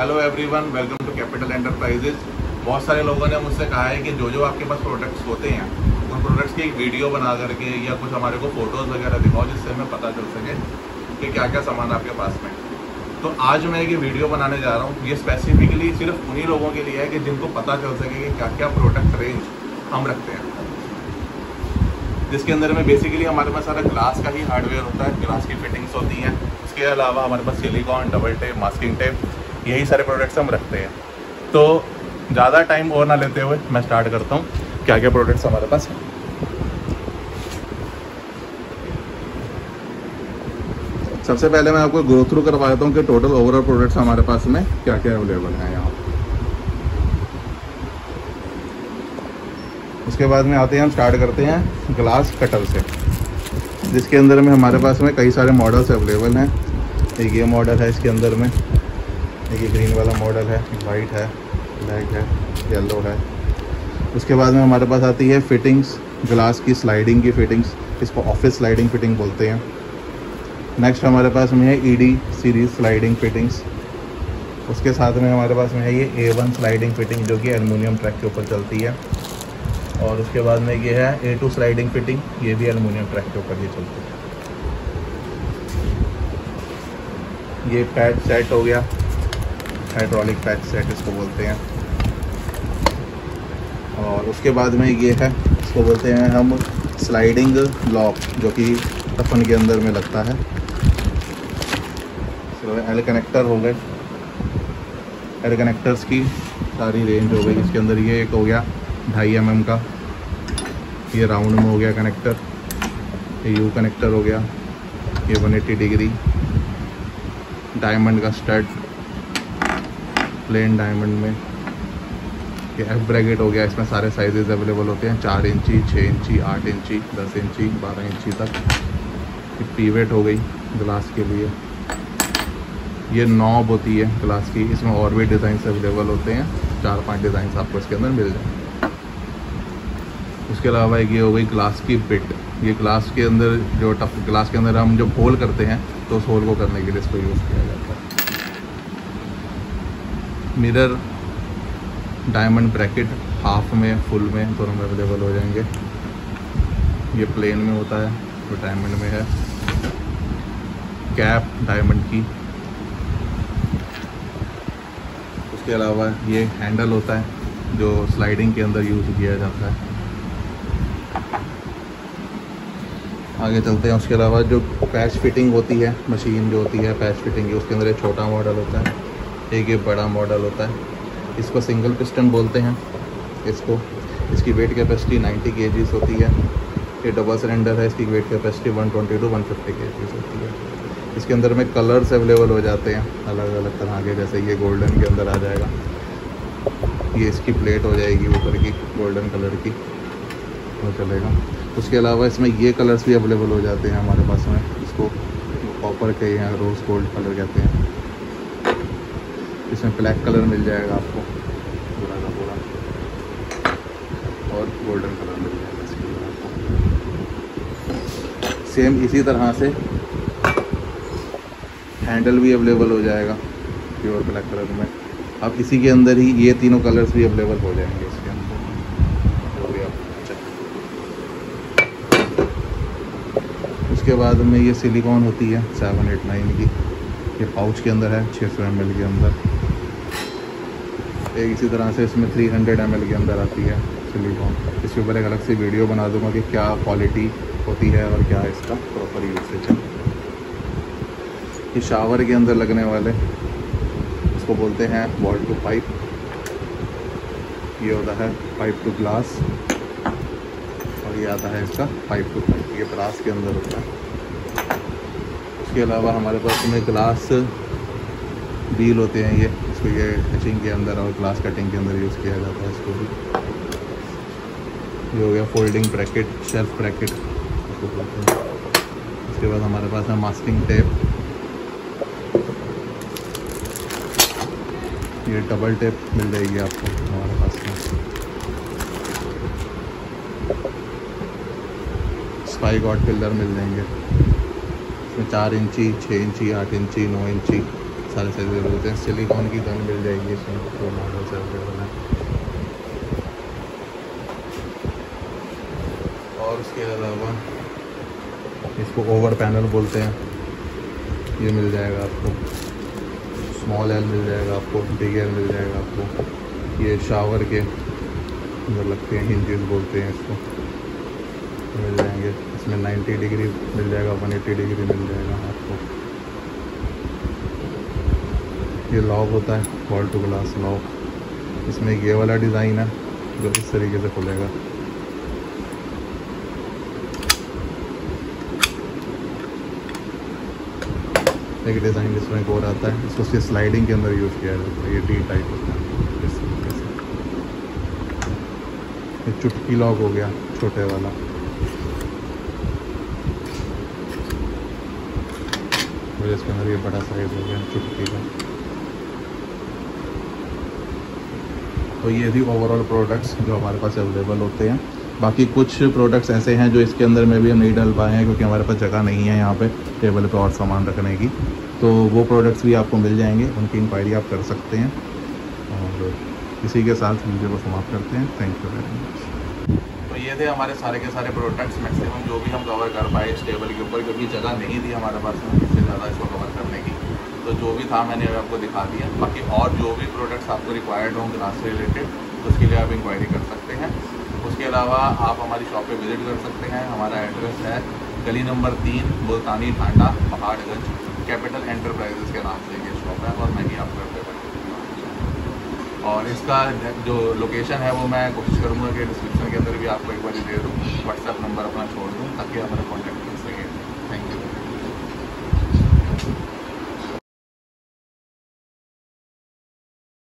Hello everyone welcome to Capital Enterprises बहुत सारे लोगों ने मुझसे कहा है कि जो जो आपके पास प्रोडक्ट्स होते हैं, उन प्रोडक्ट्स की एक वीडियो बना करके या कुछ हमारे को फ़ोटोज़ वगैरह दिखाओ जिससे हमें पता चल सके कि क्या क्या सामान आपके पास में तो आज मैं ये वीडियो बनाने जा रहा हूँ। ये स्पेसिफिकली सिर्फ़ उन्हीं लोगों के लिए है कि जिनको पता चल सके कि क्या क्या प्रोडक्ट रेंज हम रखते हैं। जिसके अंदर में बेसिकली हमारे पास सारा ग्लास का ही हार्डवेयर होता है। ग्लास की फिटिंग्स होती हैं। उसके अलावा हमारे पास silicon double tape masking tape यही सारे प्रोडक्ट्स हम रखते हैं। तो ज़्यादा टाइम और ना लेते हुए मैं स्टार्ट करता हूँ। क्या क्या प्रोडक्ट्स हमारे पास हैं? सबसे पहले मैं आपको ग्रो थ्रू करवा देता हूँ कि टोटल ओवरऑल प्रोडक्ट्स हमारे पास में क्या क्या अवेलेबल हैं यहाँ। उसके बाद में आते हैं, हम स्टार्ट करते हैं ग्लास कटर से। जिसके अंदर में हमारे पास में कई सारे मॉडल्स अवेलेबल हैं। एक ये मॉडल है इसके अंदर में। ये ग्रीन वाला मॉडल है वाइट है ब्लैक है येलो है। उसके बाद में हमारे पास आती है फिटिंग्स ग्लास की स्लाइडिंग की फिटिंग्स इसको ऑफ़िस स्लाइडिंग फिटिंग बोलते हैं। नेक्स्ट हमारे पास में है ईडी सीरीज़ स्लाइडिंग फिटिंग्स उसके साथ में हमारे पास में है ये ए वन स्लाइडिंग फिटिंग जो कि एलुमिनियम ट्रैक के ऊपर चलती है। और उसके बाद में ये है ए टू स्लाइडिंग फिटिंग ये भी एलुमिनियम ट्रैक के ऊपर ये चलती है। ये पैड सेट हो गया। हाइड्रोलिक पैड सेट इसको बोलते हैं। और उसके बाद में ये है, इसको बोलते हैं हम स्लाइडिंग लॉक जो कि टफन के अंदर में लगता है। एल कनेक्टर हो गए। एल कनेक्टर्स की सारी रेंज हो गई। इसके अंदर ये एक हो गया ढाई एम mm का। ये राउंड में हो गया कनेक्टर ये यू कनेक्टर हो गया। ये 180 डिग्री डायमंड का स्टड प्लेन डायमंड में। एफ़ ब्रैकेट हो गया, इसमें सारे साइजेस अवेलेबल होते हैं। चार इंची छः इंची, आठ इंची, दस इंची, बारह इंची तक। पीवेट हो गई ग्लास के लिए। ये नॉब होती है ग्लास की। इसमें और भी डिज़ाइन अवेलेबल होते हैं। चार, पाँच डिज़ाइन आपको इसके अंदर मिल जाएँगे। उसके अलावा एक ये हो गई ग्लास की बिट ये ग्लास के अंदर जो टफ ग्लास के अंदर हम जब होल करते हैं तो उस होल को करने के लिए इसको यूज़ किया जाता है। मिरर डायमंड ब्रैकेट हाफ़ में फुल में दोनों में अवेलेबल हो जाएँगे। ये प्लेन में होता है, जो तो डायमंड में है। कैप डायमंड की। उसके अलावा ये हैंडल होता है, जो स्लाइडिंग के अंदर यूज़ किया जाता है। आगे चलते हैं, उसके अलावा जो पैच फिटिंग होती है मशीन जो होती है पैच फिटिंग की उसके अंदर एक छोटा मॉडल होता है। एक ये बड़ा मॉडल होता है। इसको सिंगल पिस्टन बोलते हैं। इसको, इसकी वेट कैपेसिटी 90 के होती है। ये डबल सिलेंडर है, इसकी वेट कैपेसिटी 120 टू 150 के होती है। इसके अंदर में कलर्स अवेलेबल हो जाते हैं। अलग अलग तरह के, जैसे ये गोल्डन के अंदर आ जाएगा। ये इसकी प्लेट हो जाएगी ऊपर की गोल्डन कलर की। वो चलेगा। उसके अलावा इसमें ये कलर्स भी अवेलेबल हो जाते हैं हमारे पास में। इसको कॉपर के या रोज़ गोल्ड कलर कहते हैं। इसमें ब्लैक कलर मिल जाएगा आपको। पूरा का पूरा और गोल्डन कलर मिल जाएगा इसके आपको। सेम इसी तरह से हैंडल भी अवेलेबल हो जाएगा प्योर ब्लैक कलर में। अब इसी के अंदर ही ये तीनों कलर्स भी अवेलेबल हो जाएँगे इसके अंदर। उसके बाद में ये सिलिकॉन होती है सेवन एट नाइन की। ये पाउच के अंदर है छः सौ एम के अंदर। एक इसी तरह से इसमें थ्री हंड्रेड एम के अंदर आती है सिलिकॉन इसके ऊपर एक अलग से वीडियो बना दूँगा कि क्या क्वालिटी होती है और क्या इसका प्रॉपर यूसेज है. ये शावर के अंदर लगने वाले, इसको बोलते हैं वॉल टू पाइप ये होता है पाइप टू ग्लास और ये आता है इसका पाइप टू पाइप ये ग्लास के अंदर होता है. उसके अलावा हमारे पास में ग्लास व्हील होते हैं ये, इसको ये कटिंग के अंदर और ग्लास कटिंग के अंदर यूज़ किया जाता है इसको भी। ये हो गया फोल्डिंग ब्रैकेट शेल्फ ब्रैकेट इसको बोलते हैं। बाद हमारे पास है मास्किंग टेप ये डबल टेप मिल जाएगी आपको, हमारे पास में। स्पाई गॉड पिलर मिल जाएँगे। इसमें चार इंची छः इंची, आठ इंची, नौ इंची। सारे साइज़ मिलते हैं। सिलिकॉन की गन मिल जाएगी इसमें दो मॉडल से अवेलेबल है। और उसके अलावा इसको ओवर पैनल बोलते हैं। ये मिल जाएगा आपको। स्मॉल एल मिल जाएगा आपको। बिग एल मिल जाएगा आपको। ये शावर के जो लगते हैं हिंजेस बोलते हैं इसको। मिल जाएँगे। इसमें 90 डिग्री मिल जाएगा 180 डिग्री मिल जाएगा आपको। ये लॉक होता है वॉल टू ग्लास लॉक इसमें ये वाला डिज़ाइन है, जो इस तरीके से खुलेगा। एक डिज़ाइन इसमें और आता है, इसको सिर्फ़ स्लाइडिंग के अंदर यूज़ किया जाता है, ये डी टाइप होता है। चुटकी लॉक हो गया, छोटे वाला। इसके अंदर ये बड़ा साइज़ हो गया, चुटकी का। तो ये थी ओवरऑल प्रोडक्ट्स जो हमारे पास अवेलेबल होते हैं। बाकी कुछ प्रोडक्ट्स ऐसे हैं जो इसके अंदर में भी हम नहीं डाल पाए हैं क्योंकि हमारे पास जगह नहीं है यहाँ पे टेबल पे और सामान रखने की। तो वो प्रोडक्ट्स भी आपको मिल जाएँगे, उनकी इंक्वायरी आप कर सकते हैं। और इसी के साथ वीडियो को समाप्त करते हैं। थैंक यू वेरी मच तो ये थे हमारे सारे के सारे प्रोडक्ट्स मैक्सिमम जो भी हम कवर कर पाए इस टेबल के ऊपर, क्योंकि जगह नहीं थी हमारे पास इससे ज़्यादा इसको कवर करने की तो जो भी था मैंने आपको दिखा दिया। बाकी और जो भी प्रोडक्ट्स आपको रिक्वायर्ड हों ग्लास से रिलेटेड उसके लिए आप इंक्वायरी कर सकते हैं। उसके अलावा आप हमारी शॉप पे विज़िट कर सकते हैं। हमारा एड्रेस है गली नंबर तीन, मुल्तानी ढांडा, पहाड़गंज कैपिटल एंटरप्राइजेस के नाम से ये शॉप है और मैं ही आपको और इसका जो लोकेशन है वो मैं कोशिश करूँगा कि डिस्क्रिप्शन के अंदर भी आपको एक बार दे दूँ व्हाट्सएप नंबर अपना छोड़ दूँ, ताकि हमारा कॉन्टैक्ट कर सकें। Thank you